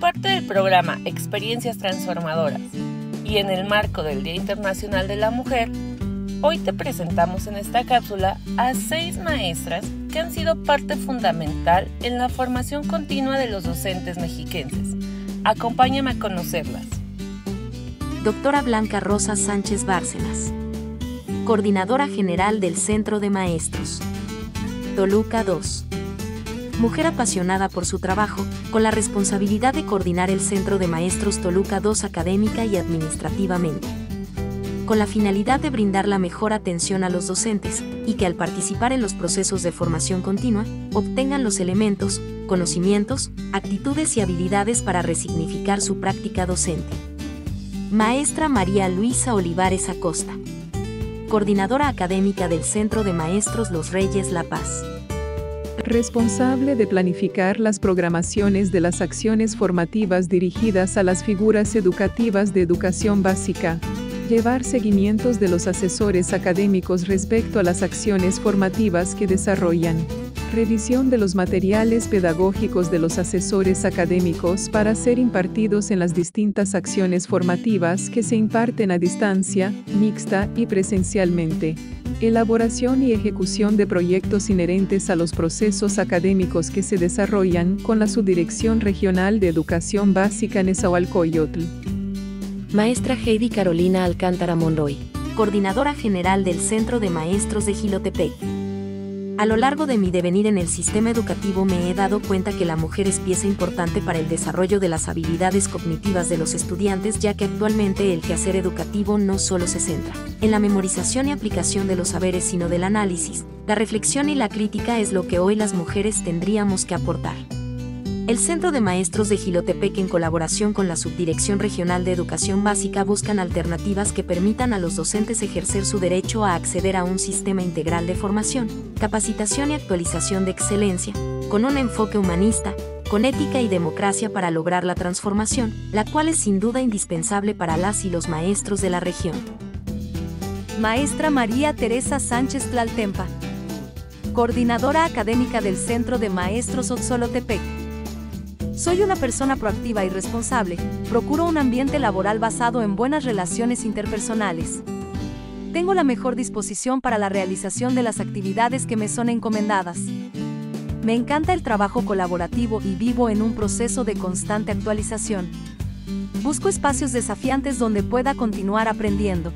Parte del programa Experiencias Transformadoras y en el marco del Día Internacional de la Mujer, hoy te presentamos en esta cápsula a seis maestras que han sido parte fundamental en la formación continua de los docentes mexiquenses. Acompáñame a conocerlas. Doctora Blanca Rosa Sánchez Bárcenas, Coordinadora General del Centro de Maestros. Toluca 2 mujer apasionada por su trabajo, con la responsabilidad de coordinar el Centro de Maestros Toluca II académica y administrativamente. Con la finalidad de brindar la mejor atención a los docentes y que al participar en los procesos de formación continua, obtengan los elementos, conocimientos, actitudes y habilidades para resignificar su práctica docente. Maestra María Luisa Olivares Acosta. Coordinadora académica del Centro de Maestros Los Reyes La Paz responsable de planificar las programaciones de las acciones formativas dirigidas a las figuras educativas de educación básica, llevar seguimientos de los asesores académicos respecto a las acciones formativas que desarrollan, revisión de los materiales pedagógicos de los asesores académicos para ser impartidos en las distintas acciones formativas que se imparten a distancia, mixta y presencialmente elaboración y ejecución de proyectos inherentes a los procesos académicos que se desarrollan con la Subdirección Regional de Educación Básica Nezahualcóyotl. Maestra Heidi Carolina Alcántara Monroy, Coordinadora General del Centro de Maestros de Gilotepec. A lo largo de mi devenir en el sistema educativo me he dado cuenta que la mujer es pieza importante para el desarrollo de las habilidades cognitivas de los estudiantes ya que actualmente el quehacer educativo no solo se centra en la memorización y aplicación de los saberes sino del análisis, la reflexión y la crítica es lo que hoy las mujeres tendríamos que aportar. El Centro de Maestros de Gilotepec en colaboración con la Subdirección Regional de Educación Básica buscan alternativas que permitan a los docentes ejercer su derecho a acceder a un sistema integral de formación, capacitación y actualización de excelencia, con un enfoque humanista, con ética y democracia para lograr la transformación, la cual es sin duda indispensable para las y los maestros de la región. Maestra María Teresa Sánchez Tlaltempa, coordinadora académica del Centro de Maestros Oxolotepec. Soy una persona proactiva y responsable, procuro un ambiente laboral basado en buenas relaciones interpersonales. Tengo la mejor disposición para la realización de las actividades que me son encomendadas. Me encanta el trabajo colaborativo y vivo en un proceso de constante actualización. Busco espacios desafiantes donde pueda continuar aprendiendo.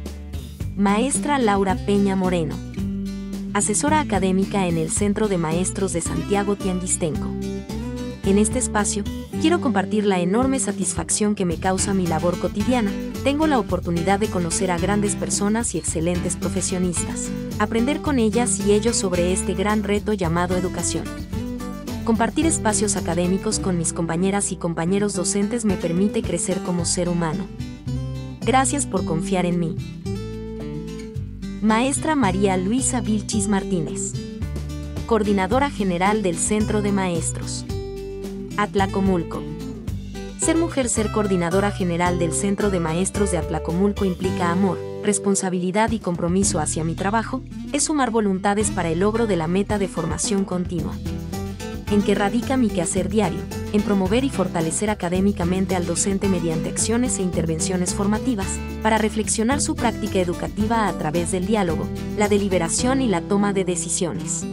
Maestra Laura Peña Moreno. Asesora académica en el Centro de Maestros de Santiago Tianguistenco. En este espacio, quiero compartir la enorme satisfacción que me causa mi labor cotidiana. Tengo la oportunidad de conocer a grandes personas y excelentes profesionistas, aprender con ellas y ellos sobre este gran reto llamado educación. Compartir espacios académicos con mis compañeras y compañeros docentes me permite crecer como ser humano. Gracias por confiar en mí. Maestra María Luisa Vilchis Martínez, Coordinadora General del Centro de Maestros. Atlacomulco. Ser mujer, ser coordinadora general del Centro de Maestros de Atlacomulco implica amor, responsabilidad y compromiso hacia mi trabajo, es sumar voluntades para el logro de la meta de formación continua. En que radica mi quehacer diario, en promover y fortalecer académicamente al docente mediante acciones e intervenciones formativas, para reflexionar su práctica educativa a través del diálogo, la deliberación y la toma de decisiones.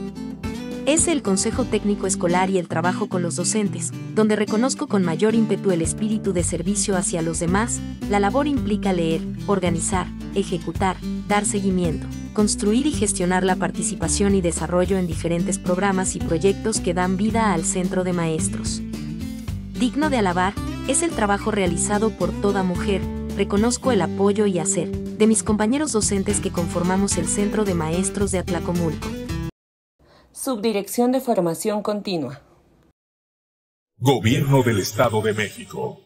Es el Consejo Técnico Escolar y el trabajo con los docentes, donde reconozco con mayor ímpetu el espíritu de servicio hacia los demás, la labor implica leer, organizar, ejecutar, dar seguimiento, construir y gestionar la participación y desarrollo en diferentes programas y proyectos que dan vida al centro de maestros. Digno de alabar, es el trabajo realizado por toda mujer, reconozco el apoyo y hacer de mis compañeros docentes que conformamos el Centro de Maestros de Atlacomulco. Subdirección de Formación Continua. Gobierno del Estado de México.